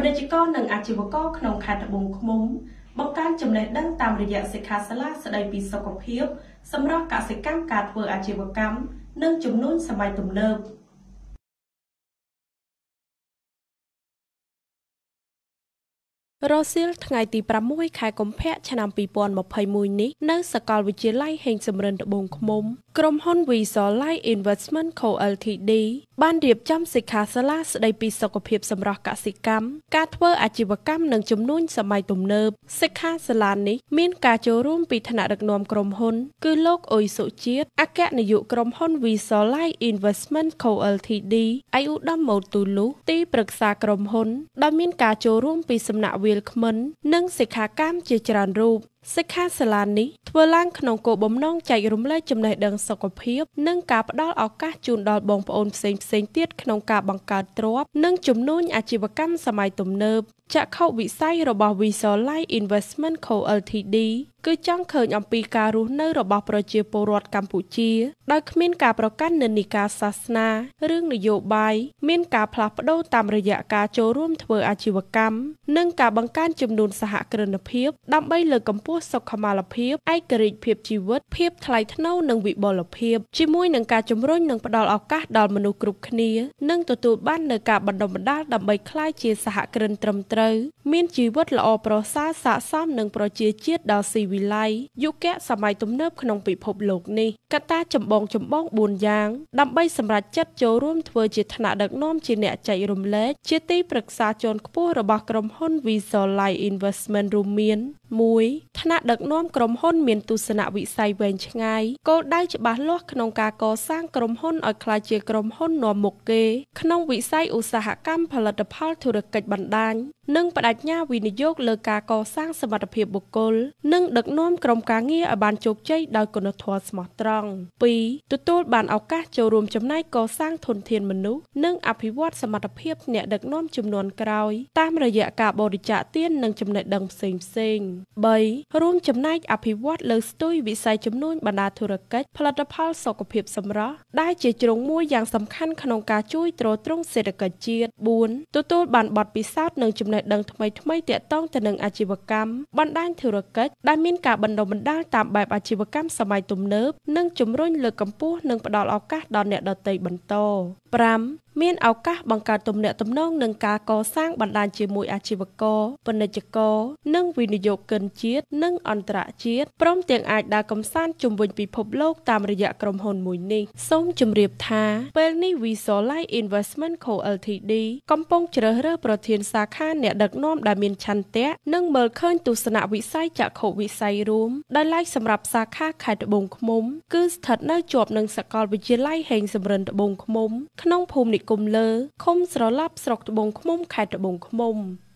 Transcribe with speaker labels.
Speaker 1: ពាណិជ្ជករនិងអាជីវករក្នុងខេត្តត្បូងឃ្មុំបង្កើនចំណេះដឹងតាមរយៈសិក្ខាសាលាស្តីពីសុខភាពសម្រាប់កសិកម្មការធ្វើអាជីវកម្មនិងជំនួញសម័យទំនើប។ រសៀលថ្ងៃទី6ខែកុម្ភៈឆ្នាំ2021នេះនៅសាកលវិទ្យាល័យហេងសំរិនត្បូងឃ្មុំក្រុមហ៊ុន Visual Light Investment Co Ltd បានរៀបចំសិក្ខាសាលាស្តីពីសុខភាពសម្រស់កសិកម្មការធ្វើអាជីវកម្មនិងជំនួញសម័យទំនើបសិក្ខាសាលានេះមានការចូលរួមពីថ្នាក់ដឹកនាំក្រុមហ៊ុន គឺលោកអ៊ុយសុជាតិអគ្គនាយកក្រុមហ៊ុន Visual Light Investment Co Ltd អាយុដំម៉ូទូលូទីប្រឹក្សាក្រុមហ៊ុន ដែលមានការចូលរួមពីសំណាក់វាលខ្មិន និងសិក្ខាកាមជាច្រើនរូប សិក្ខាសាលានេះធ្វើឡើងក្នុងគោលបំណងចែករំលែកចំណេះដឹងសុខភាព និងការផ្ដល់ឱកាសជូនដល់បងប្អូនផ្សេងៗទៀតក្នុងការបង្កើតទ្រព្យនិងជំនួញអាជីវកម្មសម័យទំនើបចក្ខុវិស័យរបស់ Visual Light Investment Co Ltd គឺចង់ឃើញអំពីការរស់នៅរបស់ប្រជាពលរដ្ឋកម្ពុជាដោយគ្មានការប្រកាន់និន្នាការសាសនារឿងនយោបាយមានការផ្លាស់ប្ដូរតាមរយៈការចូលរួមធ្វើអាជីវកម្មនិងការបង្កើនចំនួនសហគ្រិនភាពដើម្បីលើកកម្ពស់សុខុមាលភាពឯករាជ្យភាពជីវិតភាពថ្លៃថ្នូរនិងវិបុលភាពជាមួយនឹងការជំរុញនិងផ្ដល់ឱកាសដល់មនុស្សគ្រប់គ្នានិងទទួលបាននូវការបណ្ដុះបណ្ដាលដើម្បីក្លាយជាសហគ្រិនត្រឹមត្រូវត្រូវមានជីវិតល្អប្រសើរស័ក្តិសមនឹងប្រជាជាតិដ៏ស៊ីវិល័យយុគសម័យទំនើបក្នុងពិភពលោកនេះកត្តាចម្បងចម្បង4យ៉ាងដើម្បីសម្រេចចិត្តចូលរួមធ្វើជាថ្នាក់ដឹកនាំជាអ្នកចែករំលែកជាទីប្រឹក្សាជាន់ខ្ពស់របស់ក្រុមហ៊ុន Visual Light Investment រួមមាន1 ថ្នាក់ដឹកនាំក្រុមហ៊ុនមានទស្សនវិស័យវែងឆ្ងាយគោលដៅច្បាស់លាស់ក្នុងការកសាងក្រុមហ៊ុនឲ្យក្លាយជាក្រុមហ៊ុននាំមុខគេ ក្នុងវិស័យឧស្សាហកម្មផលិតផលធុរកិច្ចបណ្ដាញ និងបដិញ្ញាវិនិយោគលើការកសាងសមត្ថភាពបុគ្គល និងដឹកនាំក្រុមការងារឲ្យបានជោគជ័យដោយគុណធម៌ស្មោះត្រង់2ទទួលបានឱកាសចូលរួមចំណែកកសាងធនធានមនុស្សនិងអភិវឌ្ឍសមត្ថភាពអ្នកដឹកនាំជំនាន់ក្រោយតាមរយៈការបរិច្ចាគទាននិងចំណេះដឹងផ្សេងផ្សេង3រួមចំណែកអភិវឌ្ឍលើស្ទួយវិស័យជំនួញបណ្ដាធុរកិច្ចផលិតផលសុខភាពសម្រស់ដែលជាជ្រុងមួយយ៉ាងសំខាន់ក្នុងការជួយទ្រទ្រង់សេដ្ឋកិច្ចជាតិ4ទទួលបានបទពិសោធន៍និងចំណេះដឹងថ្មីថ្មីទាក់ទងទៅនឹងអាជីវកម្មបណ្ដាញធុរកិច្ចដែលមានការបណ្ដុះបណ្ដាលតាមបែបអាជីវកម្មសម័យទំនើបនិងជំរុញលើកកម្ពស់និងផ្ដល់ឱកាសដល់អ្នកដទៃបន្ត5 មានឱកាសបង្កើតទំនាក់ទំនងនិងការកសាងបណ្ដាញជាមួយអាជីវករពាណិជ្ជករនិងវិនិយោគិនជាតិនិងអន្តរជាតិព្រមទាំងអាចដើរកម្សាន្តជុំវិញពិភពលោកតាមរយៈក្រុមហ៊ុនមួយនេះសូមជម្រាបថាពេលនេះ Visual Light Investment Co Ltd កំពុងជ្រើសរើសប្រធានសាខាអ្នកដឹកនាំដែលមានឆន្ទៈនិងមើលឃើញទស្សនវិស័យចក្ខុវិស័យរួមដែលឡែកសម្រាប់សាខាខេត្តត្បូងឃ្មុំ គឺស្ថិតនៅជាប់នឹងសាកលវិទ្យាល័យហេងសំរិនត្បូងឃ្មុំក្នុងភូមិនិគមលើឃុំស្រឡាប់ស្រុកត្បូងឃ្មុំខេត្តត្បូងឃ្មុំ។